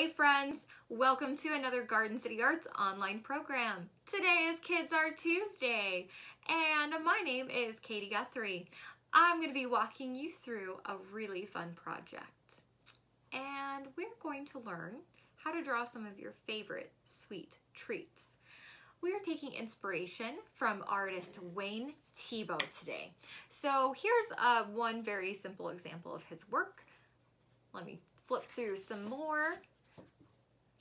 Hey friends, welcome to another Garden City Arts online program. Today is Kids Art Tuesday and my name is Katie Guthrie. I'm going to be walking you through a really fun project and we're going to learn how to draw some of your favorite sweet treats. We are taking inspiration from artist Wayne Thiebaud today. So here's uh, one very simple example of his work. Let me flip through some more.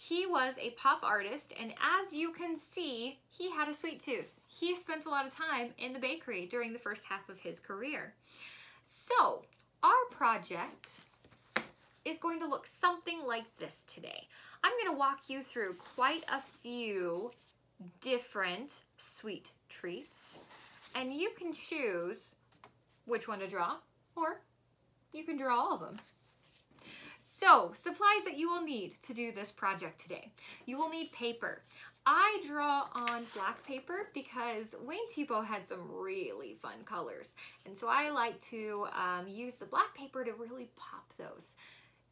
He was a pop artist, and as you can see, he had a sweet tooth. He spent a lot of time in the bakery during the first half of his career. So, our project is going to look something like this today. I'm going to walk you through quite a few different sweet treats, and you can choose which one to draw, or you can draw all of them. So, supplies that you will need to do this project today. You will need paper. I draw on black paper because Wayne Thiebaud had some really fun colors. And so I like to um, use the black paper to really pop those.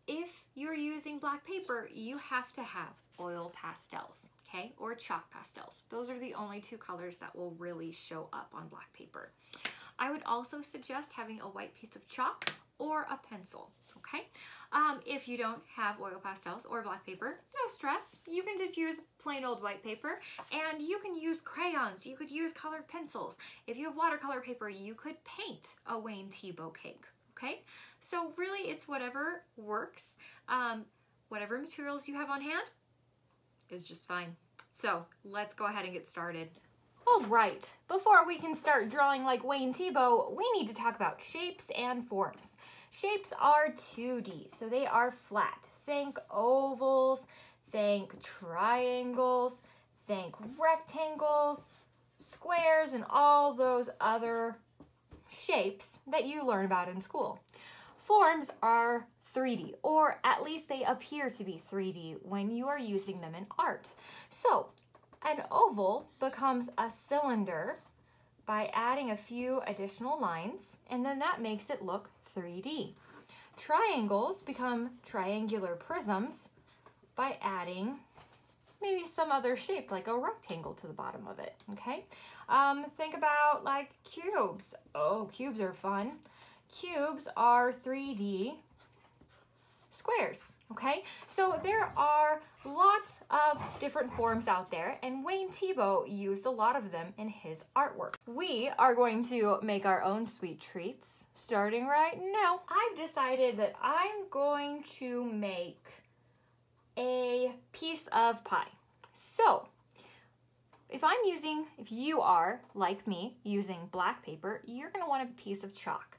If you're using black paper, you have to have oil pastels, okay, or chalk pastels. Those are the only two colors that will really show up on black paper. I would also suggest having a white piece of chalk or a pencil, okay? Um, if you don't have oil pastels or black paper, no stress. You can just use plain old white paper and you can use crayons. You could use colored pencils. If you have watercolor paper, you could paint a Wayne Thiebaud cake, okay? So really it's whatever works. Um, whatever materials you have on hand is just fine. So let's go ahead and get started. All right, before we can start drawing like Wayne Thiebaud, we need to talk about shapes and forms. Shapes are 2D, so they are flat. Think ovals, think triangles, think rectangles, squares, and all those other shapes that you learn about in school. Forms are 3D, or at least they appear to be 3D when you are using them in art. So an oval becomes a cylinder by adding a few additional lines, and then that makes it look 3D. Triangles become triangular prisms by adding maybe some other shape like a rectangle to the bottom of it, okay? Um, think about like cubes. Oh, cubes are fun. Cubes are 3D squares, okay? So there are lots of different forms out there and Wayne Thiebaud used a lot of them in his artwork. We are going to make our own sweet treats starting right now. I've decided that I'm going to make a piece of pie. So if I'm using, if you are, like me, using black paper, you're gonna want a piece of chalk.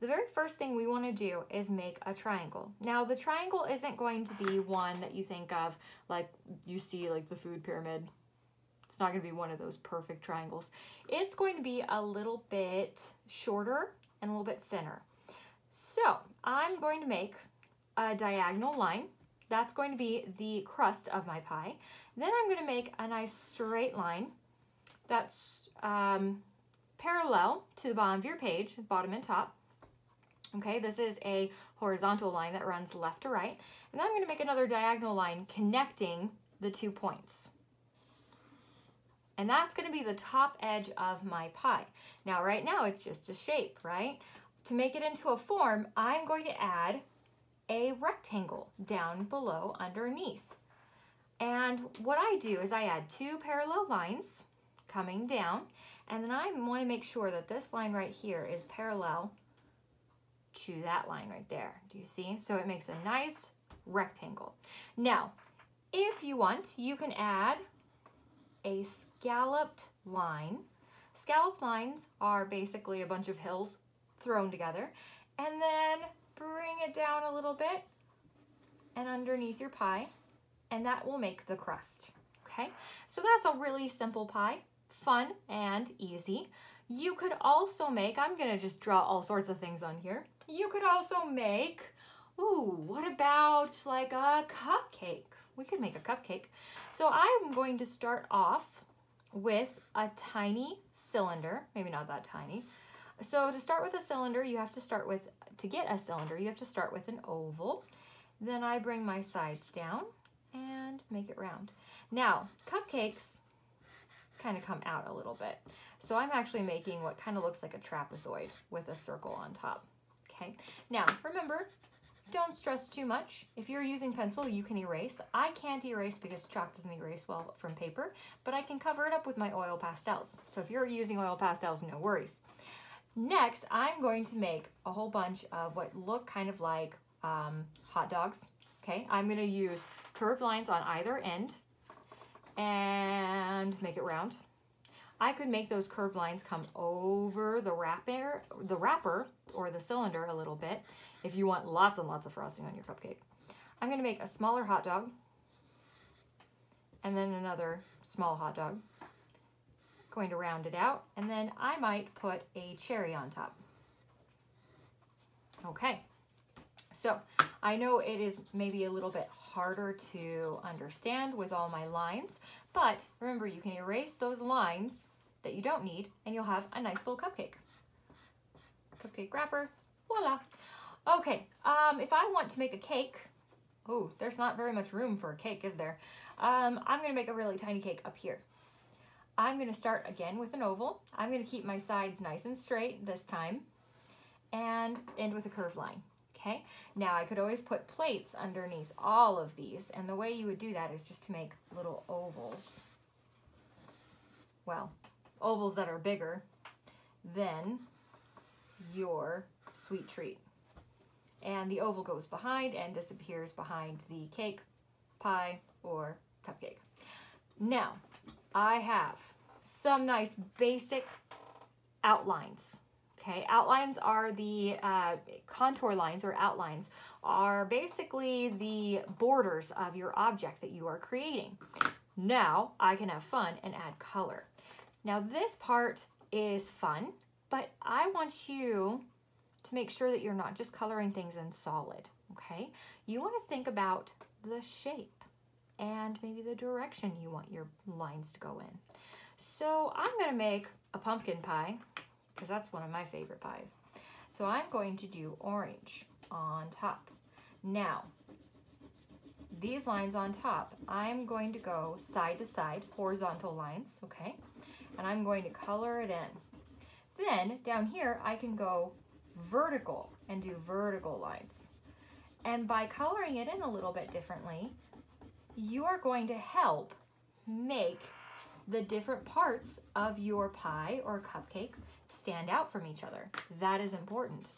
The very first thing we want to do is make a triangle. Now the triangle isn't going to be one that you think of like you see like the food pyramid. It's not going to be one of those perfect triangles. It's going to be a little bit shorter and a little bit thinner. So I'm going to make a diagonal line. That's going to be the crust of my pie. Then I'm going to make a nice straight line that's um, parallel to the bottom of your page, bottom and top. Okay, this is a horizontal line that runs left to right. And then I'm going to make another diagonal line connecting the two points. And that's going to be the top edge of my pie. Now, right now, it's just a shape, right? To make it into a form, I'm going to add a rectangle down below underneath. And what I do is I add two parallel lines coming down, and then I want to make sure that this line right here is parallel to that line right there. Do you see? So it makes a nice rectangle. Now, if you want, you can add a scalloped line. Scalloped lines are basically a bunch of hills thrown together. And then bring it down a little bit and underneath your pie. And that will make the crust. Okay, so that's a really simple pie. Fun and easy. You could also make, I'm gonna just draw all sorts of things on here. You could also make, ooh, what about like a cupcake? We could make a cupcake. So I'm going to start off with a tiny cylinder, maybe not that tiny. So to start with a cylinder, you have to start with, to get a cylinder, you have to start with an oval. Then I bring my sides down and make it round. Now, cupcakes kind of come out a little bit. So I'm actually making what kind of looks like a trapezoid with a circle on top. Okay, now remember, don't stress too much. If you're using pencil, you can erase. I can't erase because chalk doesn't erase well from paper, but I can cover it up with my oil pastels. So if you're using oil pastels, no worries. Next, I'm going to make a whole bunch of what look kind of like um, hot dogs. Okay, I'm going to use curved lines on either end and make it round. I could make those curved lines come over the wrapper, the wrapper or the cylinder a little bit if you want lots and lots of frosting on your cupcake. I'm going to make a smaller hot dog and then another small hot dog. Going to round it out and then I might put a cherry on top. Okay, so I know it is maybe a little bit harder to understand with all my lines, but remember you can erase those lines that you don't need and you'll have a nice little cupcake. Cupcake wrapper, voila. Okay, um, if I want to make a cake, oh, there's not very much room for a cake, is there? Um, I'm gonna make a really tiny cake up here. I'm gonna start again with an oval. I'm gonna keep my sides nice and straight this time and end with a curved line. Okay, now I could always put plates underneath all of these, and the way you would do that is just to make little ovals. Well, ovals that are bigger than your sweet treat. And the oval goes behind and disappears behind the cake, pie, or cupcake. Now, I have some nice basic outlines Okay, outlines are the uh, contour lines or outlines are basically the borders of your object that you are creating. Now I can have fun and add color. Now this part is fun, but I want you to make sure that you're not just coloring things in solid, okay? You want to think about the shape and maybe the direction you want your lines to go in. So I'm to make a pumpkin pie because that's one of my favorite pies. So I'm going to do orange on top. Now, these lines on top, I'm going to go side to side, horizontal lines, okay? And I'm going to color it in. Then down here, I can go vertical and do vertical lines. And by coloring it in a little bit differently, you are going to help make the different parts of your pie or cupcake stand out from each other. That is important.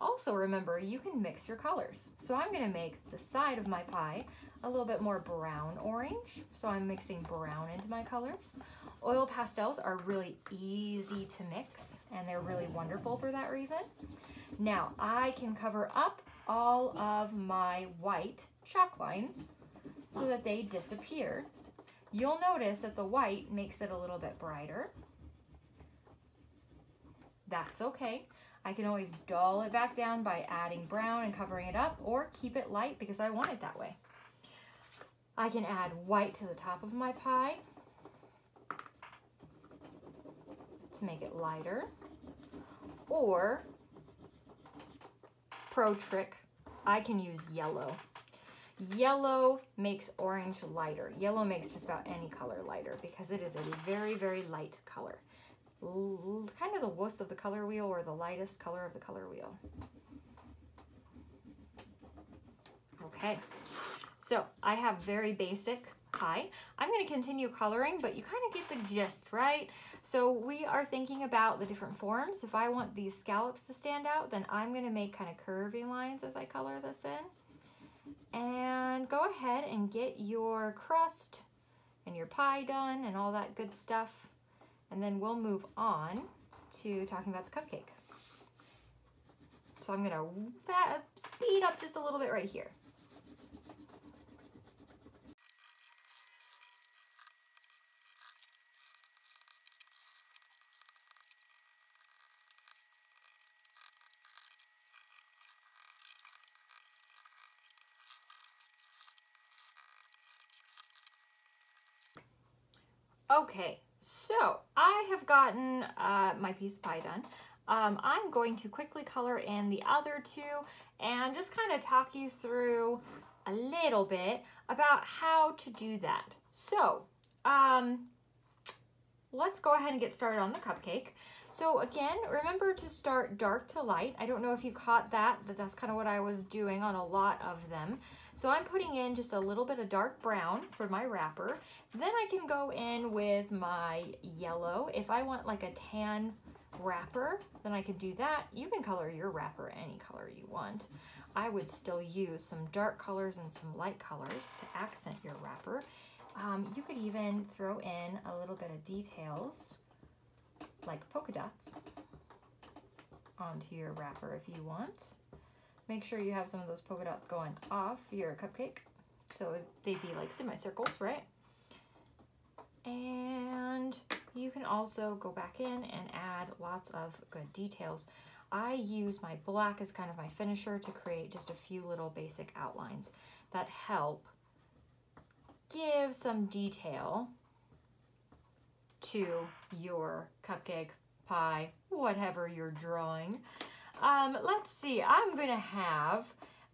Also remember, you can mix your colors. So I'm gonna make the side of my pie a little bit more brown orange. So I'm mixing brown into my colors. Oil pastels are really easy to mix and they're really wonderful for that reason. Now I can cover up all of my white chalk lines so that they disappear. You'll notice that the white makes it a little bit brighter that's okay. I can always dull it back down by adding brown and covering it up or keep it light because I want it that way. I can add white to the top of my pie to make it lighter or pro trick, I can use yellow. Yellow makes orange lighter. Yellow makes just about any color lighter because it is a very, very light color kind of the wuss of the color wheel or the lightest color of the color wheel. Okay, so I have very basic pie. I'm going to continue coloring, but you kind of get the gist, right? So we are thinking about the different forms. If I want these scallops to stand out, then I'm going to make kind of curvy lines as I color this in. And go ahead and get your crust and your pie done and all that good stuff. And then we'll move on to talking about the cupcake. So I'm gonna speed up just a little bit right here. Okay, so I have gotten uh, my piece of pie done. Um, I'm going to quickly color in the other two and just kind of talk you through a little bit about how to do that. So, um, let's go ahead and get started on the cupcake. So again, remember to start dark to light. I don't know if you caught that, but that's kind of what I was doing on a lot of them. So I'm putting in just a little bit of dark brown for my wrapper. Then I can go in with my yellow. If I want like a tan wrapper, then I could do that. You can color your wrapper any color you want. I would still use some dark colors and some light colors to accent your wrapper. Um, you could even throw in a little bit of details like polka dots onto your wrapper if you want. Make sure you have some of those polka dots going off your cupcake so they'd be like semicircles, right? And you can also go back in and add lots of good details. I use my black as kind of my finisher to create just a few little basic outlines that help give some detail to your cupcake, pie, whatever you're drawing. Um, let's see, I'm gonna have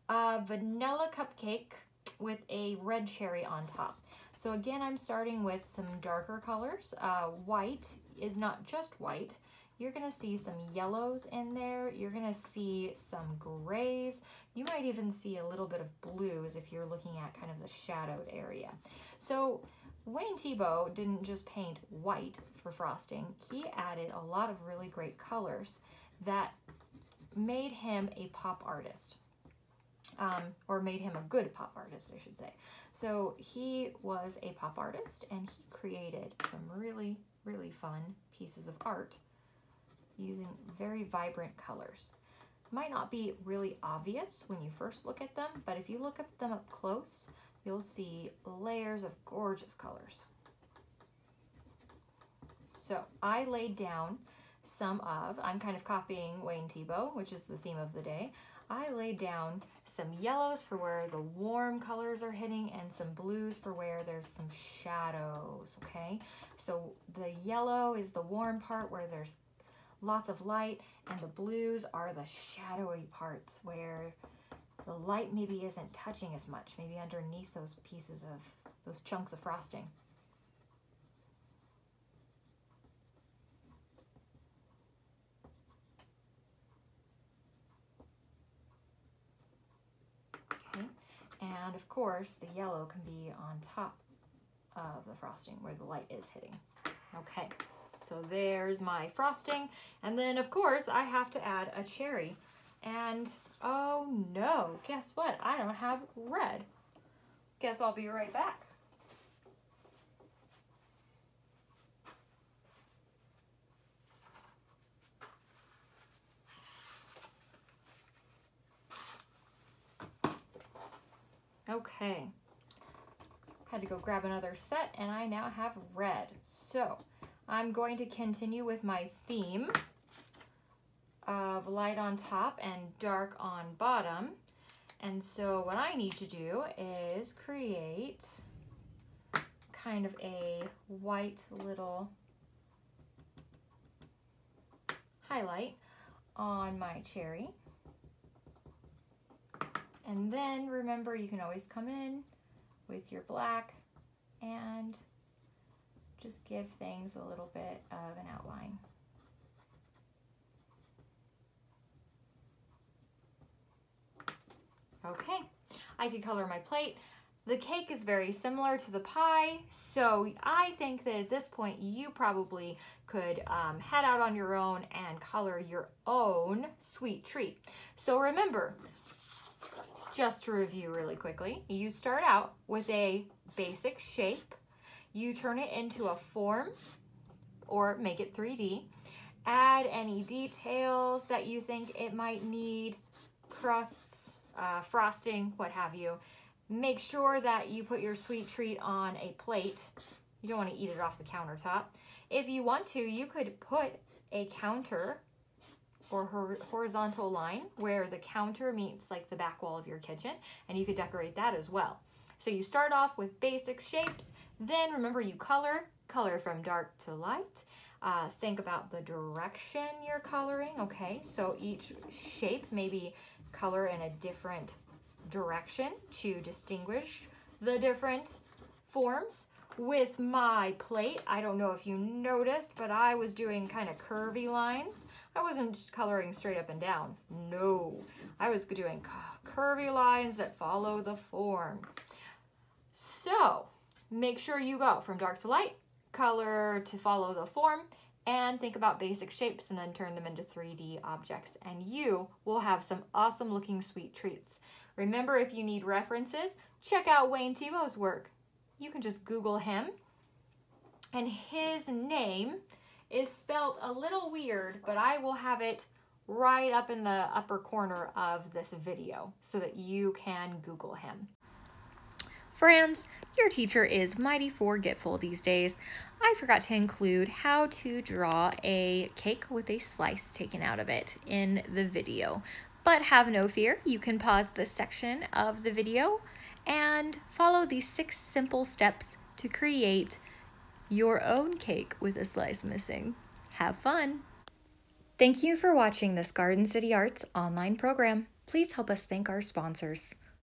a vanilla cupcake with a red cherry on top. So again, I'm starting with some darker colors. Uh, white is not just white. You're gonna see some yellows in there. You're gonna see some grays. You might even see a little bit of blues if you're looking at kind of the shadowed area. So Wayne Thiebaud didn't just paint white for frosting, he added a lot of really great colors that made him a pop artist. Um, or made him a good pop artist, I should say. So he was a pop artist and he created some really, really fun pieces of art using very vibrant colors. Might not be really obvious when you first look at them, but if you look at them up close, you'll see layers of gorgeous colors. So I laid down some of, I'm kind of copying Wayne Thiebaud, which is the theme of the day. I laid down some yellows for where the warm colors are hitting and some blues for where there's some shadows, okay? So the yellow is the warm part where there's lots of light and the blues are the shadowy parts where the light maybe isn't touching as much, maybe underneath those pieces of, those chunks of frosting. Okay, and of course the yellow can be on top of the frosting where the light is hitting. Okay, so there's my frosting. And then of course I have to add a cherry. And oh no, guess what? I don't have red. Guess I'll be right back. Okay, had to go grab another set and I now have red. So I'm going to continue with my theme of light on top and dark on bottom. And so what I need to do is create kind of a white little highlight on my cherry. And then remember you can always come in with your black and just give things a little bit of an outline. Okay, I could color my plate. The cake is very similar to the pie, so I think that at this point you probably could um, head out on your own and color your own sweet treat. So remember, just to review really quickly, you start out with a basic shape, you turn it into a form or make it 3D, add any details that you think it might need, crusts, uh, frosting, what have you. Make sure that you put your sweet treat on a plate. You don't want to eat it off the countertop. If you want to, you could put a counter or horizontal line where the counter meets like the back wall of your kitchen and you could decorate that as well. So you start off with basic shapes, then remember you color, color from dark to light. Uh, think about the direction you're coloring, okay? So each shape maybe color in a different direction to distinguish the different forms. With my plate, I don't know if you noticed, but I was doing kind of curvy lines. I wasn't coloring straight up and down. No, I was doing curvy lines that follow the form. So make sure you go from dark to light, color to follow the form, and think about basic shapes and then turn them into 3D objects. And you will have some awesome looking sweet treats. Remember, if you need references, check out Wayne Thiebaud's work. You can just Google him. And his name is spelled a little weird, but I will have it right up in the upper corner of this video so that you can Google him. Friends, your teacher is mighty forgetful these days. I forgot to include how to draw a cake with a slice taken out of it in the video. But have no fear, you can pause this section of the video and follow these six simple steps to create your own cake with a slice missing. Have fun! Thank you for watching this Garden City Arts online program. Please help us thank our sponsors.